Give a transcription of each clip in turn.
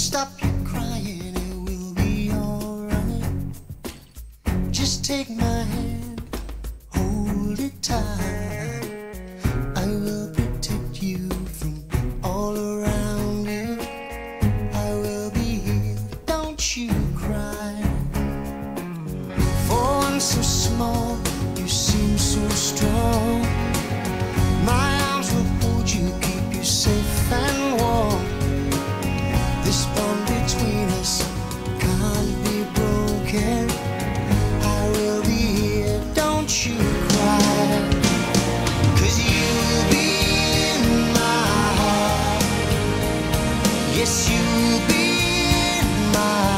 Stop your crying, it will be alright. Just take my hand, hold it tight. I will protect you from all around you. I will be here, don't you cry. For I'm so small, you seem so strong. My arms will hold you, keep you safe. Yes, you'll be mine.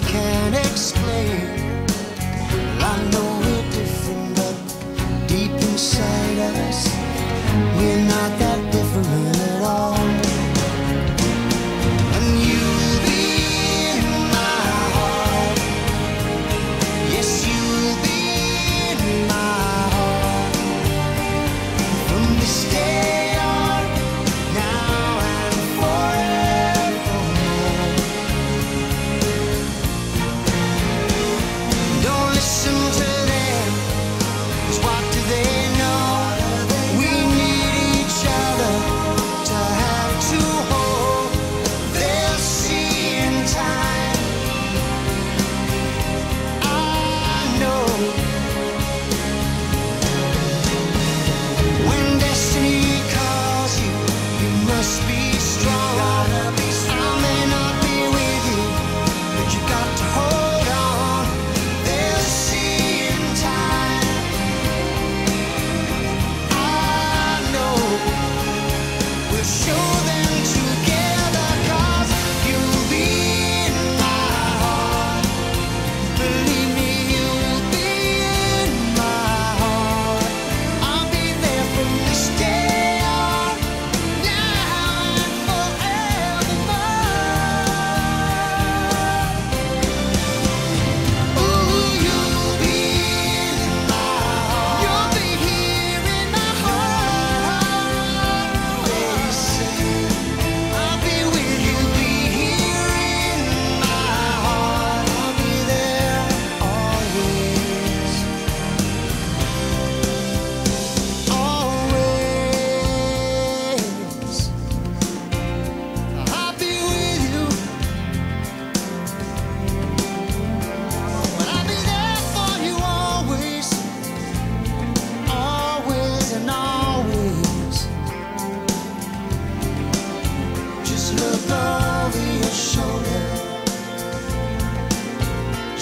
we can. show.